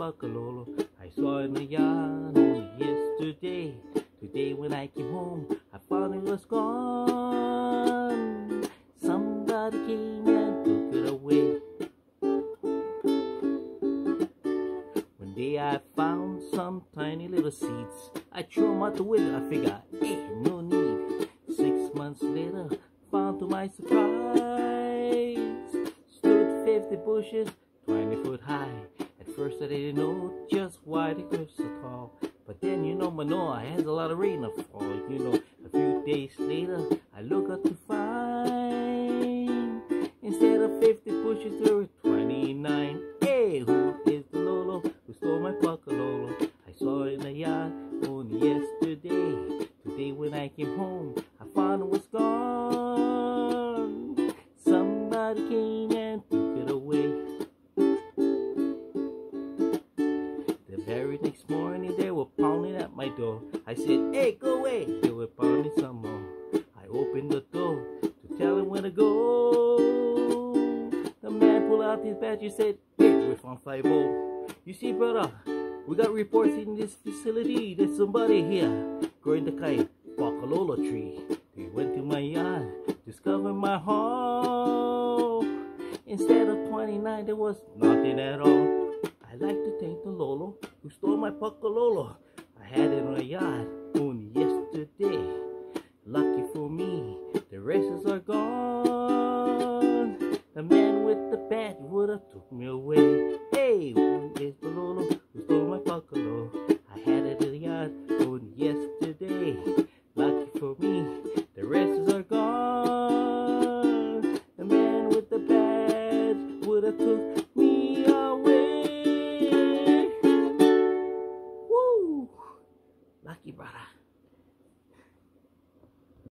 Pakalolo. I saw only yesterday. Today when I came home, I found it was gone. Somebody came and took it away. One day I found some tiny little seeds. I threw them out the window. I figured, hey, no need. Six months later, found to my surprise, stood 50 bushes, 20 foot high. First I didn't know just why they grew so tall. But then you know Manoa has a lot of rain to fall. You know, a few days later, I look up to find instead of 50 bushes, there were 29. Hey, who is the Lolo who stole my Pakalolo? I saw it in the yard only yesterday. Today when I came home, I found it was gone. Very next morning, they were pounding at my door. I said, hey, go away. They were pounding some more. I opened the door to tell them where to go. The man pulled out his badge and said, hey, we're from 5 You see, brother, we got reports in this facility. There's somebody here growing the kind Pakalolo tree. They went to my yard, discovered my home. Instead of 29, there was nothing at all. I like to thank the Lolo who stole my Pakalolo. I had it in my yard only yesterday. Lucky for me, the races are gone. The man with the bat would have took me away. Hey, who is the Lolo Lucky brother.